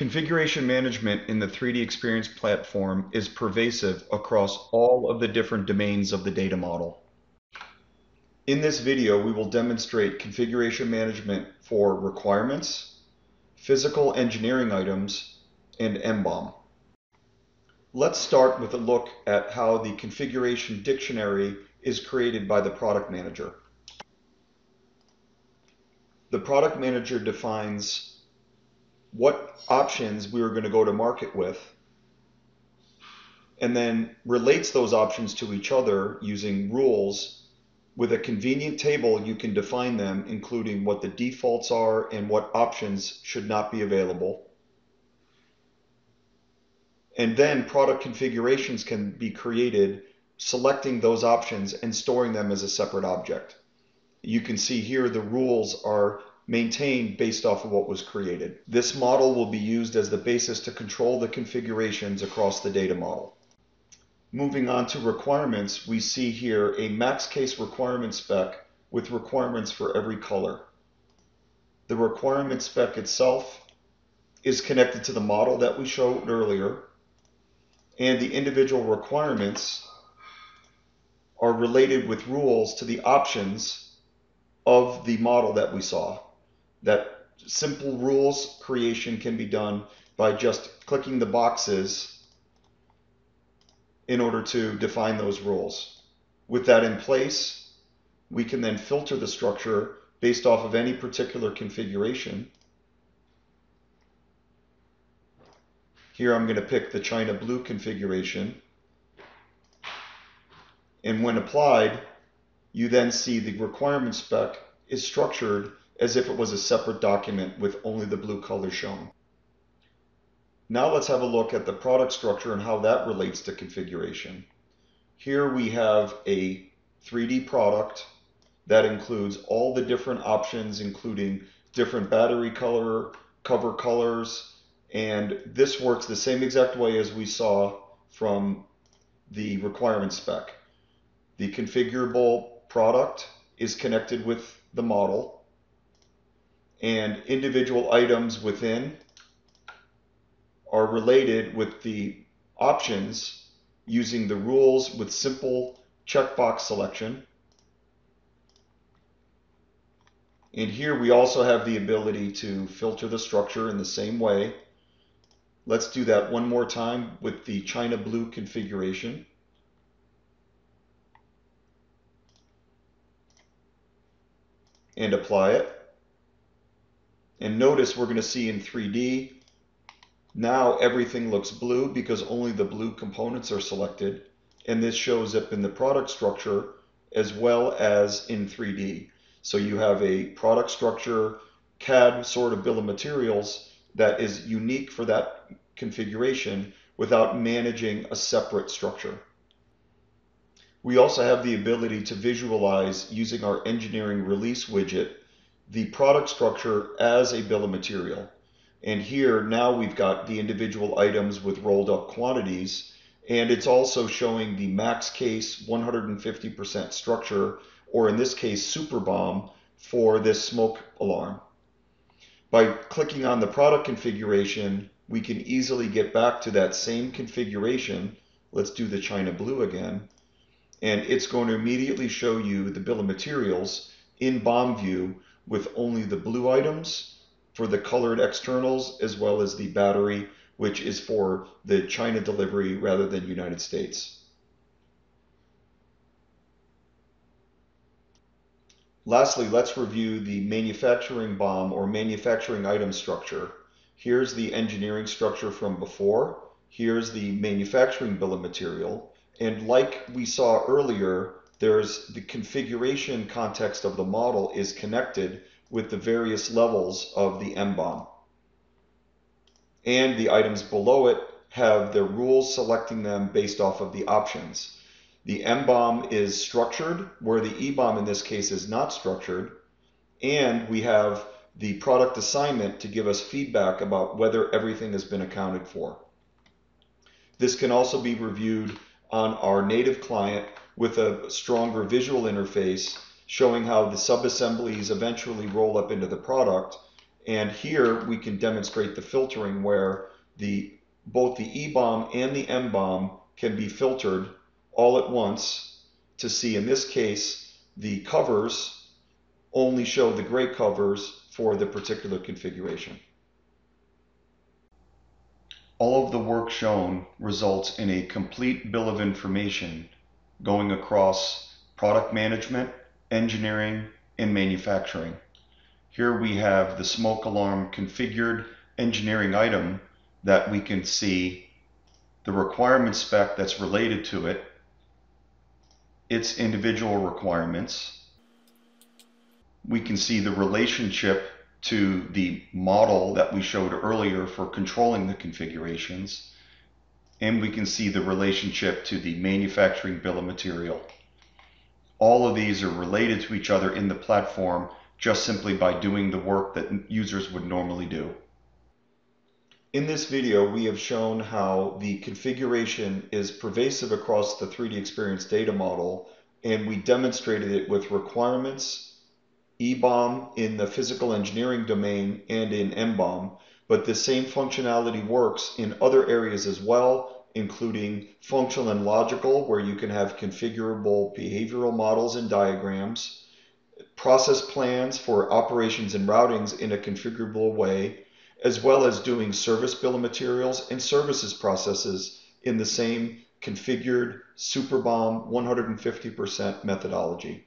Configuration management in the 3D Experience platform is pervasive across all of the different domains of the data model. In this video, we will demonstrate configuration management for requirements, physical engineering items, and MBOM. Let's start with a look at how the configuration dictionary is created by the product manager. The product manager defines what options we were going to go to market with, and then relates those options to each other using rules. With a convenient table, you can define them, including what the defaults are and what options should not be available. And then product configurations can be created, selecting those options and storing them as a separate object. You can see here the rules are maintained based off of what was created. This model will be used as the basis to control the configurations across the data model. Moving on to requirements, we see here a max case requirement spec with requirements for every color. The requirement spec itself is connected to the model that we showed earlier, and the individual requirements are related with rules to the options of the model that we saw that simple rules creation can be done by just clicking the boxes in order to define those rules. With that in place, we can then filter the structure based off of any particular configuration. Here I'm going to pick the China Blue configuration. And when applied, you then see the requirement spec is structured as if it was a separate document with only the blue color shown. Now let's have a look at the product structure and how that relates to configuration. Here we have a 3D product that includes all the different options, including different battery color, cover colors, and this works the same exact way as we saw from the requirement spec. The configurable product is connected with the model and individual items within are related with the options using the rules with simple checkbox selection. And here we also have the ability to filter the structure in the same way. Let's do that one more time with the China Blue configuration. And apply it. And notice we're going to see in 3D, now everything looks blue because only the blue components are selected. And this shows up in the product structure as well as in 3D. So you have a product structure, CAD sort of bill of materials that is unique for that configuration without managing a separate structure. We also have the ability to visualize using our engineering release widget the product structure as a bill of material. And here now we've got the individual items with rolled up quantities and it's also showing the max case 150% structure or in this case SuperBOM for this smoke alarm. By clicking on the product configuration we can easily get back to that same configuration. Let's do the China blue again and it's going to immediately show you the bill of materials in BOM view with only the blue items for the colored externals as well as the battery which is for the China delivery rather than United States. Lastly, let's review the manufacturing BOM or manufacturing item structure. Here's the engineering structure from before. Here's the manufacturing bill of material. And like we saw earlier, there's the configuration context of the model is connected with the various levels of the MBOM. And the items below it have the rules selecting them based off of the options. The MBOM is structured, where the EBOM in this case is not structured. And we have the product assignment to give us feedback about whether everything has been accounted for. This can also be reviewed on our native client with a stronger visual interface showing how the subassemblies eventually roll up into the product And here we can demonstrate the filtering where the both the E-BOM and the M-BOM can be filtered all at once to see, in this case, the covers only show the gray covers for the particular configuration. All of the work shown results in a complete bill of information going across product management, engineering, and manufacturing. Here we have the smoke alarm configured engineering item that we can see the requirement spec that's related to it, its individual requirements. We can see the relationship to the model that we showed earlier for controlling the configurations. And we can see the relationship to the manufacturing bill of material. All of these are related to each other in the platform just simply by doing the work that users would normally do. In this video, we have shown how the configuration is pervasive across the 3D Experience data model, and we demonstrated it with requirements, EBOM in the physical engineering domain and in MBOM, but the same functionality works in other areas as well, including functional and logical, where you can have configurable behavioral models and diagrams, process plans for operations and routings in a configurable way, as well as doing service bill of materials and services processes in the same configured SuperBOM 150% methodology.